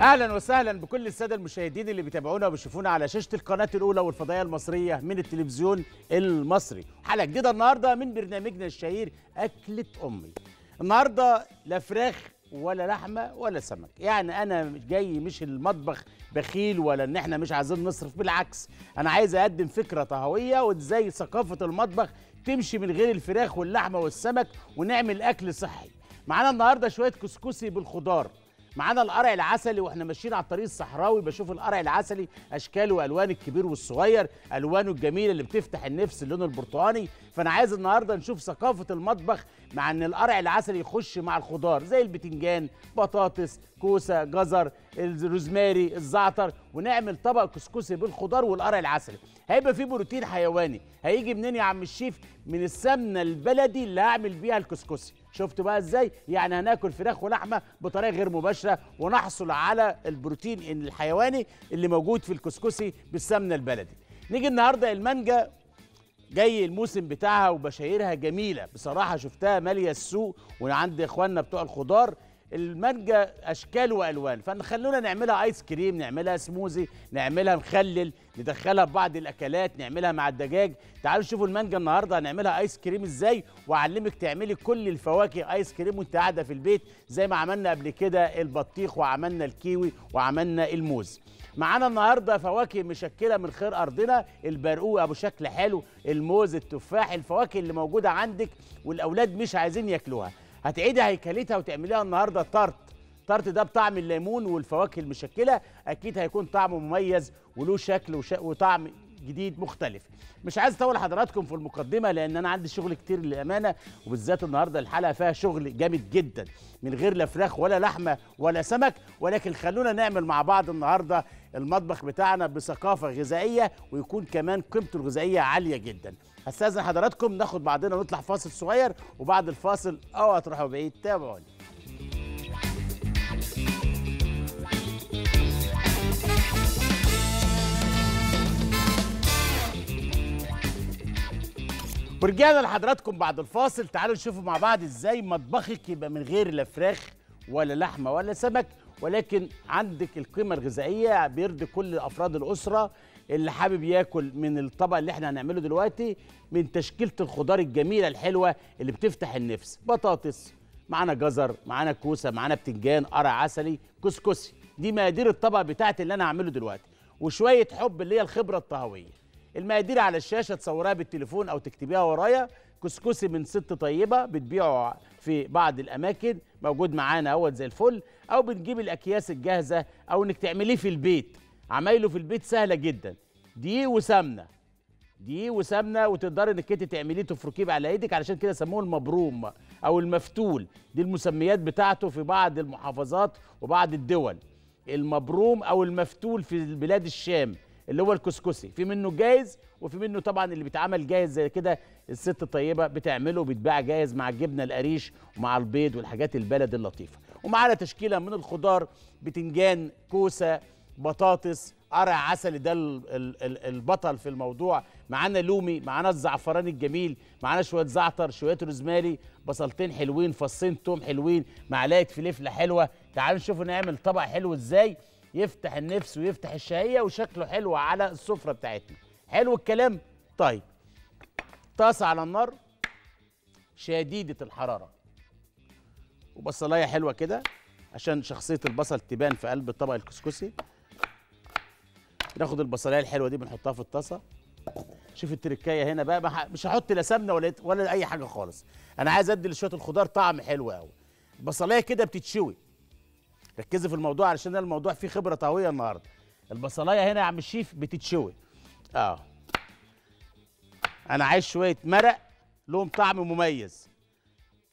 أهلا وسهلا بكل السادة المشاهدين اللي بيتابعونا وبيشوفونا على شاشة القناة الأولى والفضائية المصرية من التلفزيون المصري. حلقة جديدة النهارده من برنامجنا الشهير أكلة أمي. النهارده لا فراخ ولا لحمة ولا سمك. يعني أنا جاي مش المطبخ بخيل ولا إن إحنا مش عايزين نصرف بالعكس. أنا عايز أقدم فكرة طهوية وإزاي ثقافة المطبخ تمشي من غير الفراخ واللحمة والسمك ونعمل أكل صحي. معانا النهارده شوية كسكسي بالخضار. معانا القرع العسلي وإحنا ماشيين على الطريق الصحراوي بشوف القرع العسلي اشكاله وألوان الكبير والصغير ألوانه الجميلة اللي بتفتح النفس اللون البرتقاني. فأنا عايز النهارده نشوف ثقافة المطبخ مع إن القرع العسلي يخش مع الخضار زي البتنجان بطاطس كوسة جزر الروزماري الزعتر ونعمل طبق كسكسي بالخضار والقرع العسلي. هيبقى فيه بروتين حيواني. هيجي منين يا عم الشيف؟ من السمنة البلدي اللي هعمل بيها الكسكسي. شفتوا بقى إزاي؟ يعني هناكل فراخ ولحمة بطريقة غير مباشرة ونحصل على البروتين الحيواني اللي موجود في الكسكسي بالسمنة البلدي. نيجي النهارده المانجا جاي الموسم بتاعها وبشايرها جميلة. بصراحة شفتها مالية السوق وعند إخواننا بتوع الخضار المانجا أشكال وألوان. فنخلونا نعملها آيس كريم نعملها سموزي نعملها مخلل ندخلها في بعض الأكلات نعملها مع الدجاج. تعالوا شوفوا المانجا النهارده هنعملها آيس كريم إزاي؟ وأعلمك تعملي كل الفواكه آيس كريم وأنت قاعدة في البيت زي ما عملنا قبل كده البطيخ وعملنا الكيوي وعملنا الموز. معانا النهارده فواكه مشكلة من خير أرضنا البرقوق. أبو شكل حلو الموز التفاح الفواكه اللي موجودة عندك والأولاد مش عايزين ياكلوها. هتعيدي هيكلتها وتعمليها النهارده طرت طرت ده بطعم الليمون والفواكه المشكلة. أكيد هيكون طعمه مميز وله شكل وش... وطعم جديد مختلف. مش عايز أطول حضراتكم في المقدمة لأن أنا عندي شغل كتير للأمانة وبالذات النهارده الحلقة فيها شغل جامد جدا. من غير لا فراخ ولا لحمة ولا سمك ولكن خلونا نعمل مع بعض النهارده المطبخ بتاعنا بثقافة غذائية ويكون كمان قيمته الغذائية عالية جدا. هستاذن حضراتكم ناخد بعضنا ونطلع فاصل صغير وبعد الفاصل اوعى تروحوا بعيد. تابعوني. ورجعنا لحضراتكم بعد الفاصل. تعالوا نشوفوا مع بعض إزاي مطبخك يبقى من غير لا فراخ ولا لحمة ولا سمك. ولكن عندك القيمة الغذائية بيرضي كل أفراد الأسرة اللي حابب ياكل من الطبق اللي إحنا هنعمله دلوقتي من تشكيلة الخضار الجميلة الحلوة اللي بتفتح النفس. بطاطس معانا جزر معانا كوسة معانا بتنجان قرع عسلي كسكسي. دي مقادير الطبق بتاعتي اللي أنا هعمله دلوقتي. وشوية حب اللي هي الخبرة الطهوية. المقادير على الشاشة تصورها بالتليفون أو تكتبيها ورايا. كسكسي من ست طيبة بتبيعه في بعض الأماكن موجود معانا أهوت زي الفل. أو بنجيب الأكياس الجاهزة أو إنك تعمليه في البيت. عمايله في البيت سهلة جدا. دقيق وسمنة. دقيق وسمنة وتقدري إنك أنت تعمليه تفركيه على إيدك علشان كده سموه المبروم أو المفتول. دي المسميات بتاعته في بعض المحافظات وبعض الدول. المبروم أو المفتول في بلاد الشام. اللي هو الكسكسي. في منه جاهز وفي منه طبعا اللي بيتعمل جاهز زي كده الست الطيبة بتعمله وبيتباع جاهز مع الجبنة القريش ومع البيض والحاجات البلد اللطيفة. ومعانا تشكيلة من الخضار بتنجان كوسة بطاطس قرع عسلي ده ال ال ال البطل في الموضوع. معانا لومي معانا الزعفران الجميل معانا شوية زعتر شوية روزماري بصلتين حلوين فصين توم حلوين معلقة فلفلة حلوة. تعالوا نشوفوا نعمل طبق حلو إزاي. يفتح النفس ويفتح الشهية وشكله حلو على السفرة بتاعتنا. حلو الكلام؟ طيب. طاسه على النار شديدة الحرارة. وبصلايه حلوة كده عشان شخصية البصل تبان في قلب الطبق الكسكسي. ناخد البصلاية الحلوة دي بنحطها في الطاسة. شوف التركاية هنا بقى. مش هحط لا سمنة ولا ولا أي حاجة خالص. أنا عايز أدي لشوية الخضار طعم حلو قوي البصلاية كده بتتشوي. ركزي في الموضوع علشان الموضوع فيه خبرة طهويه النهارده. البصلاية هنا يا عم الشيف بتتشوي. آه. أنا عايز شوية مرق لهم طعم مميز.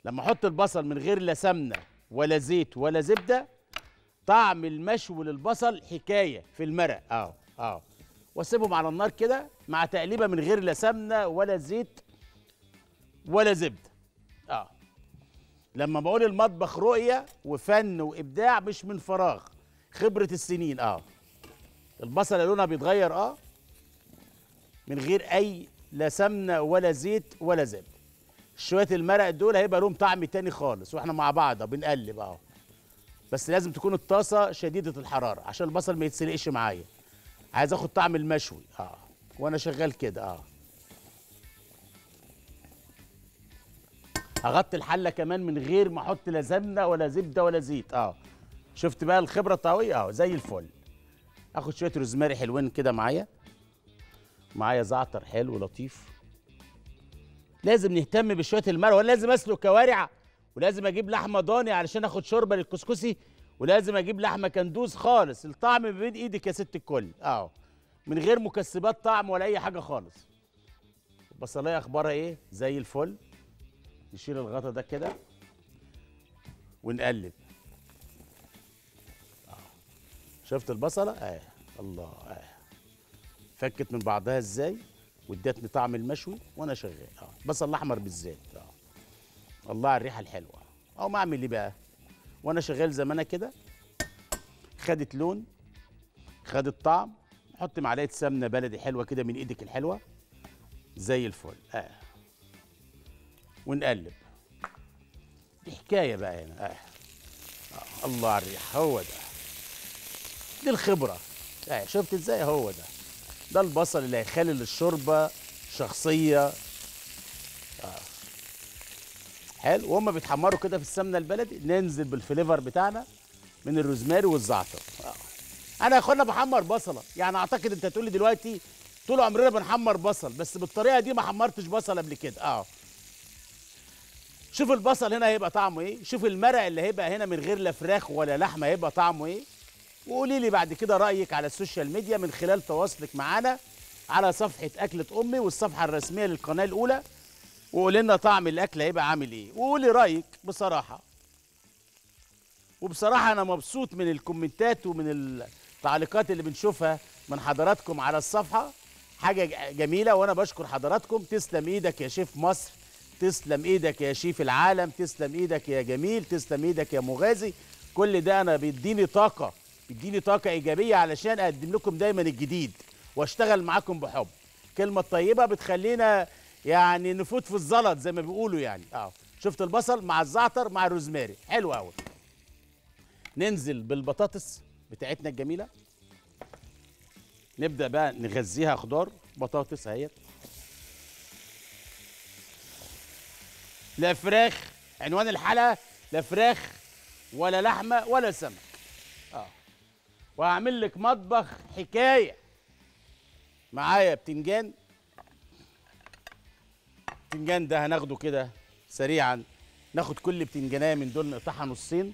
لما أحط البصل من غير لا سمنة ولا زيت ولا زبدة طعم المشوي للبصل حكاية في المرق. آه آه. وأسيبهم على النار كده مع تقليبة من غير لا سمنة ولا زيت ولا زبدة. لما بقول المطبخ رؤية وفن وإبداع مش من فراغ. خبرة السنين آه. البصلة لونها بيتغير آه. من غير أي لا سمنة ولا زيت ولا زبدة. شوية المرق دول هيبقى لهم طعم تاني خالص وإحنا مع بعض بنقلب اهو بس لازم تكون الطاسة شديدة الحرارة عشان البصل ما يتسلقش معايا. عايز آخد طعم المشوي آه. وأنا شغال كده آه. هغطي الحلة كمان من غير ما أحط لا سمنه ولا زبدة ولا زيت. آه. شفت بقى الخبرة الطهويه آه زي الفل. آخد شوية روزماري حلوين كده معايا. معايا زعتر حلو لطيف. لازم نهتم بشوية المرق لازم أسلق كوارع ولازم أجيب لحمة ضاني علشان آخد شوربة للكسكسي ولازم أجيب لحمة كندوز خالص. الطعم بين إيدك يا ست الكل. آه. من غير مكسبات طعم ولا أي حاجة خالص. البصلايه أخبارها إيه؟ زي الفل. نشيل الغطا ده كده ونقلب. شفت البصلة؟ آه. الله آه. فكت من بعضها إزاي؟ وادتني طعم المشوي وأنا شغال. آه. بصل الأحمر بالذات. آه. الله على الريحة الحلوة. أو ما أعمل إيه بقى؟ وأنا شغال زي ما أنا كده خدت لون خدت طعم حط معلقة سمنة بلدي حلوة كده من إيدك الحلوة زي الفل. آه. ونقلب. دي حكاية بقى هنا. آه. آه. الله على الريح هو ده. دي الخبرة. آه. شفت إزاي؟ هو ده. ده البصل اللي هيخلي للشوربة شخصية. آه. حلو. وهم بيتحمروا كده في السمنة البلدي. ننزل بالفليفر بتاعنا من الروزماري والزعتر. آه. أنا يا أخوانا بحمر بصلة. يعني أعتقد أنت تقول لي دلوقتي طول عمرنا بنحمر بصل بس بالطريقة دي ما حمرتش بصل قبل كده. آه. شوف البصل هنا هيبقى طعمه إيه؟ شوف المرق اللي هيبقى هنا من غير لا فراخ ولا لحمة هيبقى طعمه إيه؟ وقولي لي بعد كده رأيك على السوشيال ميديا من خلال تواصلك معانا على صفحة أكلة أمي والصفحة الرسمية للقناة الأولى. وقولي لنا طعم الأكل هيبقى عامل إيه؟ وقولي رأيك بصراحة. وبصراحة أنا مبسوط من الكومنتات ومن التعليقات اللي بنشوفها من حضراتكم على الصفحة. حاجة جميلة وأنا بشكر حضراتكم. تسلم إيدك يا شيف مصر. تسلم إيدك يا شيف العالم تسلم إيدك يا جميل تسلم إيدك يا مغازي. كل ده أنا بيديني طاقة بيديني طاقة ايجابية علشان اقدم لكم دايما الجديد واشتغل معاكم بحب. كلمة طيبة بتخلينا يعني نفوت في الزلط زي ما بيقولوا يعني. آه. شفت البصل؟ مع الزعتر مع الروزماري. حلو قوي ننزل بالبطاطس بتاعتنا الجميلة. نبدأ بقى نغذيها خضار بطاطس أهيت. لا فراخ عنوان الحلقة لا فراخ ولا لحمة ولا سمك. آه. وهعمل لك مطبخ حكاية. معايا بتنجان؟ البتنجان ده هناخده كده سريعا. ناخد كل بتنجانية من دول نقطعها نصين.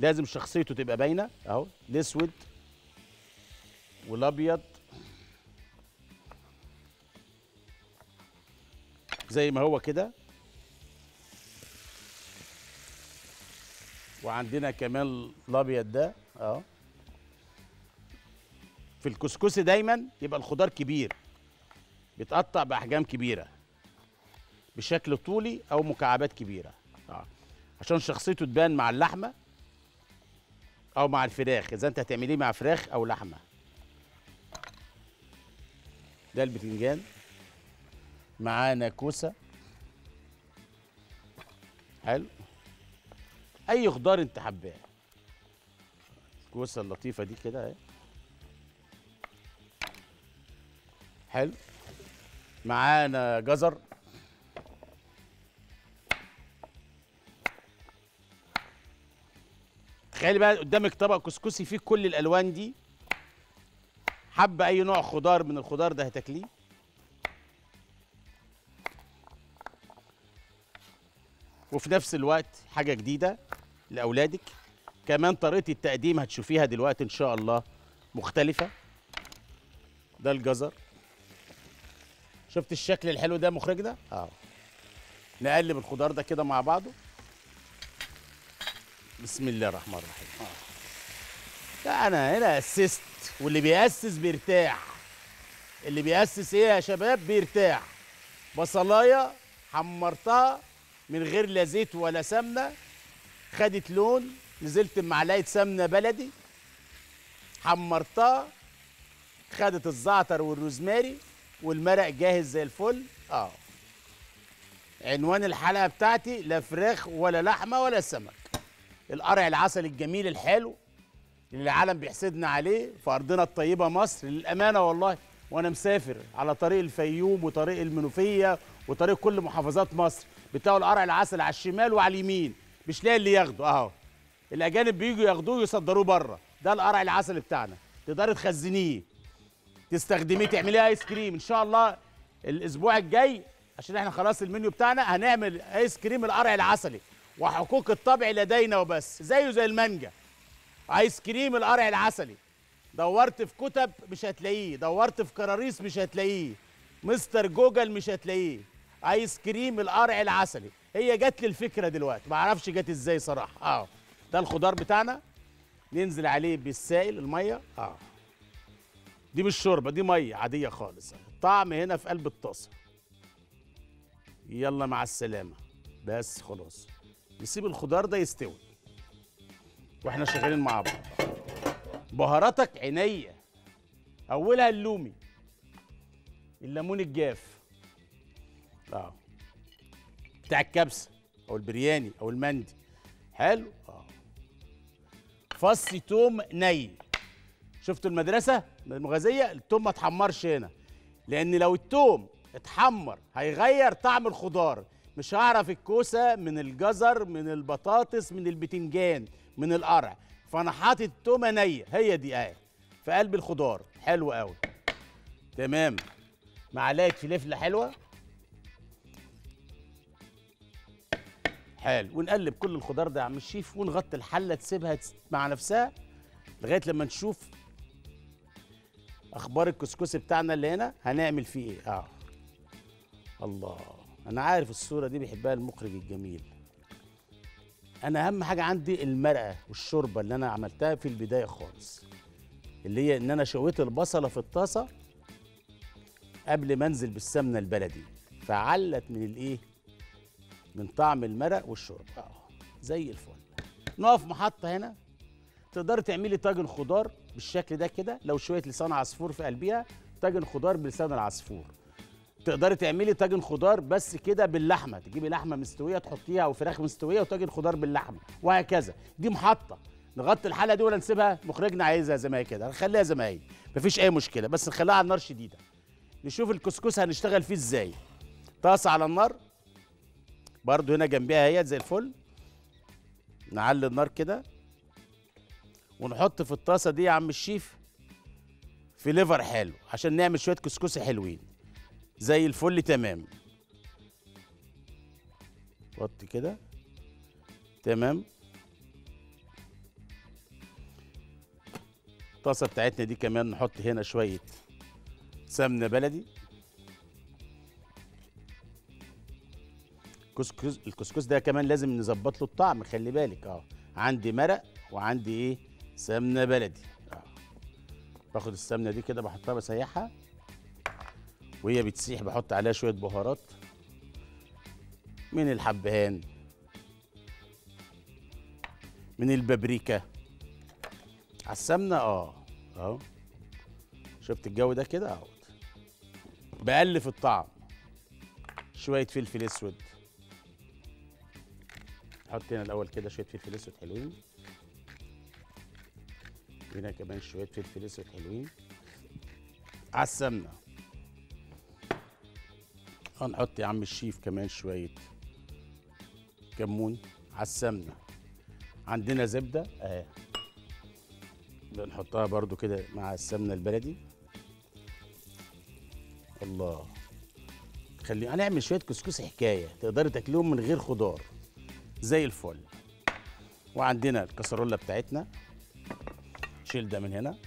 لازم شخصيته تبقى باينة. أهو الأسود والأبيض. زي ما هو كده. وعندنا كمان الأبيض ده اهو في الكسكسي دايما يبقى الخضار كبير بيتقطع بأحجام كبيرة بشكل طولي أو مكعبات كبيرة آه. عشان شخصيته تبان مع اللحمة أو مع الفراخ إذا أنت هتعمليه مع فراخ أو لحمة. ده البتنجان. معانا كوسة. حلو. أي خضار أنت حباه. الكوسه اللطيفه دي كده أهي. حلو. معانا جزر. تخيلي بقى قدامك طبق كسكسي فيه كل الألوان دي. حابه أي نوع خضار من الخضار ده هتاكليه. وفي نفس الوقت حاجة جديدة لأولادك. كمان طريقة التقديم هتشوفيها دلوقتي إن شاء الله مختلفة. ده الجزر. شفت الشكل الحلو ده مخرج ده؟ آه. نقلب الخضار ده كده مع بعضه. بسم الله الرحمن الرحيم. آه. لا أنا هنا أسست واللي بيأسس بيرتاح. اللي بيأسس إيه يا شباب؟ بيرتاح. بصلاية حمرتها من غير لا زيت ولا سمنة خدت لون نزلت بمعلقه سمنة بلدي حمرتها خدت الزعتر والروزماري والمرق جاهز زي الفل. آه. عنوان الحلقة بتاعتي لا فراخ ولا لحمة ولا سمك. القرع العسل الجميل الحلو اللي العالم بيحسدنا عليه في أرضنا الطيبة مصر للأمانة والله. وأنا مسافر على طريق الفيوم وطريق المنوفية وطريق كل محافظات مصر. بتلاقوا القرع العسل على الشمال وعلى اليمين. مش لاقي اللي ياخده اهو. الأجانب بييجوا ياخدوه يصدروه بره. ده القرع العسل بتاعنا. تقدري تخزنيه. تستخدميه تعمليه ايس كريم إن شاء الله الأسبوع الجاي عشان إحنا خلاص المنيو بتاعنا هنعمل ايس كريم القرع العسلي. وحقوق الطبع لدينا وبس. زيه زي المانجا. ايس كريم القرع العسلي. دورت في كتب مش هتلاقيه. دورت في كراريس مش هتلاقيه. Mister Google مش هتلاقيه. ايس كريم القرع العسلي. هي جت لي الفكرة دلوقتي. ما أعرفش جت إزاي صراحة. آه. ده الخضار بتاعنا. ننزل عليه بالسائل المية. آه. دي مش شوربه دي مية عادية خالص. الطعم هنا في قلب الطاسة. يلا مع السلامة. بس خلاص. نسيب الخضار ده يستوي. وإحنا شغالين مع بعض. بهاراتك عينيا أولها اللومي. الليمون الجاف. آه. بتاع الكبسة أو البرياني أو المندي. حلو؟ آه. فص توم ني. شفتوا المدرسة المغازية؟ التوم ما اتحمرش هنا لأن لو التوم اتحمر هيغير طعم الخضار. مش هعرف الكوسة من الجزر من البطاطس من البتنجان من القرع. فأنا حاطط التومه نيه هي دي اهي في قلب الخضار. حلو قوي تمام. معلقة فلفله حلوة. حلو ونقلب كل الخضار ده يا عم الشيف ونغطي الحلة تسيبها تس- مع نفسها لغاية لما نشوف أخبار الكسكسي بتاعنا اللي هنا هنعمل فيه إيه. آه. الله. أنا عارف الصورة دي بيحبها المخرج الجميل. أنا أهم حاجة عندي المرقة والشوربة اللي أنا عملتها في البداية خالص. اللي هي إن أنا شويت البصلة في الطاسة قبل ما أنزل بالسمنة البلدي. فعلت من الإيه؟ من طعم المرق والشوربة. آه زي الفل. نقف محطة هنا. تقدري تعملي طاجن خضار بالشكل ده كده لو شوية لسان عصفور في قلبها طاجن خضار بلسان العصفور. تقدري تعملي طاجن خضار بس كده باللحمة. تجيبي لحمة مستوية تحطيها أو فراخ مستوية وطاجن خضار باللحمة وهكذا. دي محطة. نغطي الحلقة دي ولا نسيبها؟ مخرجنا عايزها زي ما هي كده. نخليها زي ما هي مفيش أي مشكلة. بس نخليها على النار شديدة. نشوف الكسكس هنشتغل فيه إزاي. طاسة على النار. برضو هنا جنبها اهي زي الفل. نعلي النار كده. ونحط في الطاسة دي يا عم الشيف في ليفر حلو عشان نعمل شوية كسكسي حلوين. زي الفل تمام. وطي كده. تمام. الطاسة بتاعتنا دي كمان نحط هنا شوية سمنة بلدي. كسكس الكسكس ده كمان لازم نظبط له الطعم خلي بالك. آه. عندي مرق وعندي إيه؟ سمنة بلدي. آه. باخد السمنة دي كده بحطها بسيحها. وهي بتسيح بحط عليها شوية بهارات. من الحبهان. من البابريكا. على السمنة؟ آه. اهو شفت الجو ده كده اهو بألف الطعم. شوية فلفل أسود. حط هنا الأول كده شوية فلفل أسود حلوين. هنا كمان شوية فلفل أسود حلوين. على السمنه هنحط يا عم الشيف كمان شوية كمون. على السمنه عندنا زبدة. أهي. بنحطها برضو كده مع السمنه البلدي. الله. خلي هنعمل شوية كسكس حكاية. تقدري تاكليهم من غير خضار. زي الفل. وعندنا الكسرولة بتاعتنا. شيل ده من هنا.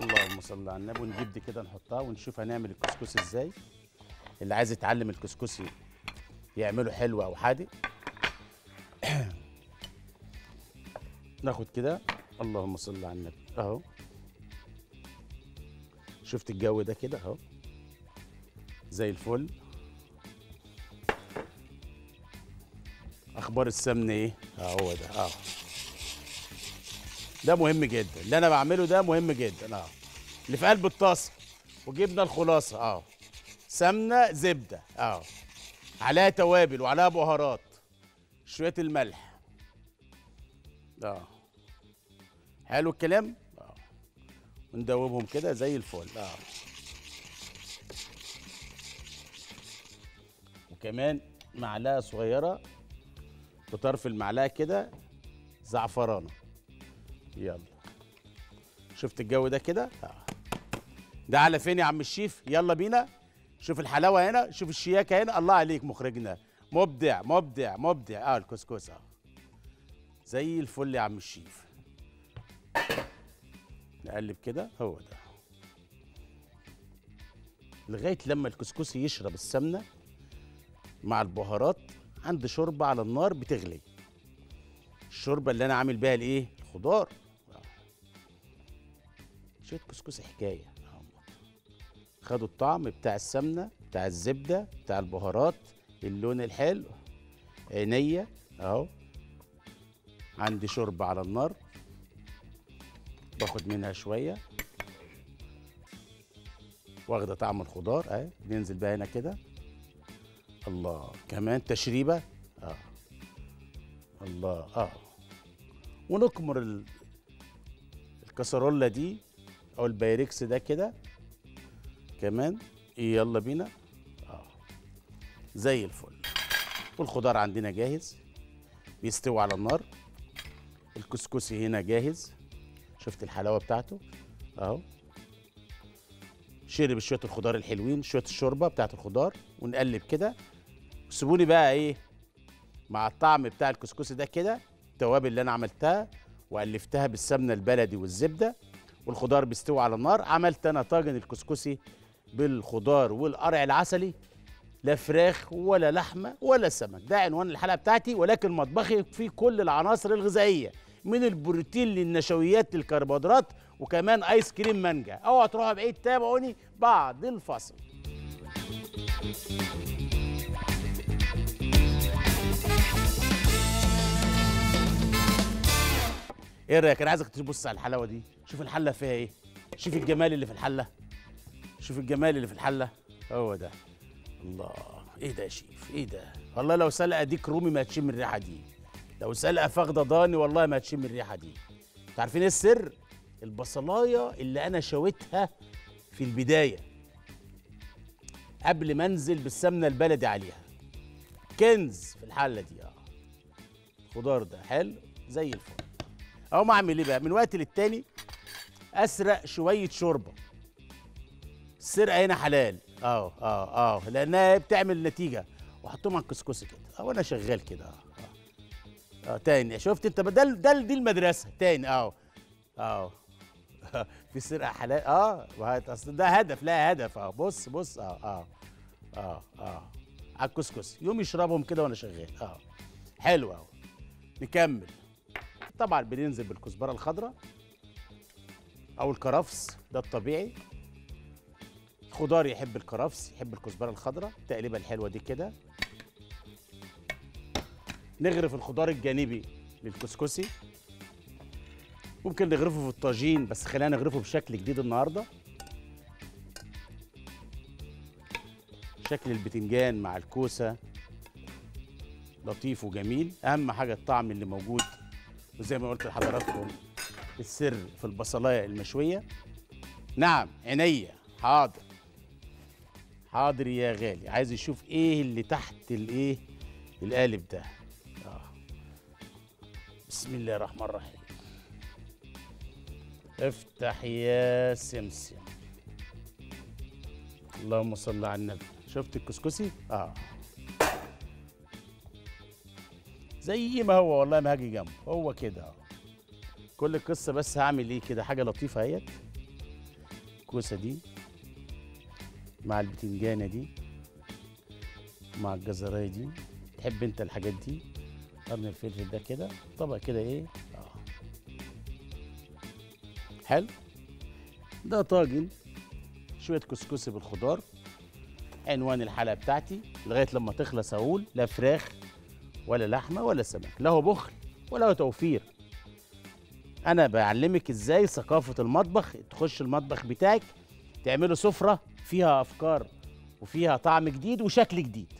اللهم صل على النبي. ونجيب دي كده نحطها ونشوف هنعمل الكسكسي إزاي. اللي عايز يتعلم الكسكسي يعمله حلو أو حادق. ناخد كده. اللهم صل على النبي. أهو. شفت الجو ده كده أهو. زي الفل. أخبار السمن إيه؟ اهو ده. آه. ده مهم جدا. اللي أنا بعمله ده مهم جدا. آه. اللي في قلب الطاسة. وجبنا الخلاصة. آه. سمنة زبدة. آه. عليها توابل وعليها بهارات. شوية الملح. آه. حلو الكلام؟ آه. وندوبهم كده زي الفل. آه. وكمان معلقة صغيرة. بطرف المعلقة كده زعفرانة. يلا. شفت الجو ده كده؟ آه. ده على فين يا عم الشيف؟ يلا بينا. شوف الحلاوة هنا شوف الشياكة هنا. الله عليك مخرجنا. مبدع مبدع مبدع. آه الكسكس آه زي الفل يا عم الشيف. نقلب كده. هو ده. لغاية لما الكسكسي يشرب السمنة مع البهارات عندي شوربة على النار بتغلي. الشوربة اللي أنا عامل بيها الإيه؟ الخضار. شوية كسكسي حكاية. خدوا الطعم بتاع السمنة بتاع الزبدة بتاع البهارات اللون الحلو عينيا أهو. عندي شوربة على النار. باخد منها شوية. واخدة طعم الخضار أهي. ننزل بقى هنا كده. الله. كمان تشريبة؟ آه. الله. آه. ونكمر ال- الكسرولة دي أو البايركس ده كده. كمان يلا بينا. آه. زي الفل. والخضار عندنا جاهز. بيستوي على النار. الكسكسي هنا جاهز. شفت الحلاوة بتاعته؟ أهو. شرب شوية الخضار الحلوين شوية الشوربة بتاعت الخضار ونقلب كده. سيبوني بقى إيه مع الطعم بتاع الكسكسي ده كده التوابل اللي أنا عملتها والفتها بالسمنة البلدي والزبدة والخضار بيستوي على النار. عملت أنا طاجن الكسكسي بالخضار والقرع العسلي لا فراخ ولا لحمة ولا سمك. ده عنوان الحلقة بتاعتي ولكن مطبخي فيه كل العناصر الغذائية من البروتين للنشويات للكربوهيدرات وكمان آيس كريم مانجا. اوعى تروحوا بعيد تابعوني بعد الفصل إيه رأيك؟ أنا عايزك تبص على الحلاوة دي. شوف الحلة فيها إيه. شوف الجمال اللي في الحلة. شوف الجمال اللي في الحلة. هو ده. الله. إيه ده يا شيف إيه ده؟ والله لو سلقة ديك رومي ما هتشم الريحة دي. لو سلقة فخدة ضاني والله ما هتشم الريحة دي. أنتوا عارفين إيه السر؟ البصلاية اللي أنا شويتها في البداية. قبل ما أنزل بالسمنة البلدي عليها. كنز في الحلة دي. آه. الخضار ده. حلو. زي الفل. اقوم أعمل إيه بقى؟ من وقت للتاني أسرق شوية شوربة. السرقه هنا حلال. آه آه آه لأنها بتعمل نتيجة. وأحطهم على الكسكسي كده. آه وأنا شغال كده آه آه تاني. شفت أنت؟ ده ده دي المدرسة. تاني آه آه في سرقة حلال. أه أصل ده هدف لا هدف. آه بص بص آه آه آه آه على الكسكسي. يوم يشربهم كده وأنا شغال. آه حلو أهو. نكمل. طبعا بننزل بالكزبرة الخضراء أو الكرفس ده الطبيعي. الخضار يحب الكرفس يحب الكزبرة الخضراء التقليبه الحلوه دي كده. نغرف الخضار الجانبي للكسكسي. ممكن نغرفه في الطاجين بس خلينا نغرفه بشكل جديد النهارده. شكل البتنجان مع الكوسة لطيف وجميل. أهم حاجة الطعم اللي موجود وزي ما قلت لحضراتكم السر في البصلاية المشوية. نعم عينيا حاضر. حاضر يا غالي. عايز يشوف إيه اللي تحت الإيه؟ القالب ده. آه. بسم الله الرحمن الرحيم. افتح يا سمسم. اللهم صل على النبي. شفت الكسكسي؟ آه. زي ما هو والله ما هاجي جنبه. هو كده. كل القصة بس هعمل إيه كده؟ حاجة لطيفة اهيت الكوسه دي مع البتنجانة دي مع الجزراية دي. تحب أنت الحاجات دي؟ قرن الفلفل ده كده. طبق كده إيه؟ آه حلو. ده طاجن. شوية كسكسي بالخضار. عنوان الحلقة بتاعتي لغاية لما تخلص أقول لا فراخ ولا لحمة ولا سمك لا هو بخل ولا هو توفير. أنا بعلمك إزاي ثقافة المطبخ تخش المطبخ بتاعك تعملوا سفرة فيها أفكار وفيها طعم جديد وشكل جديد.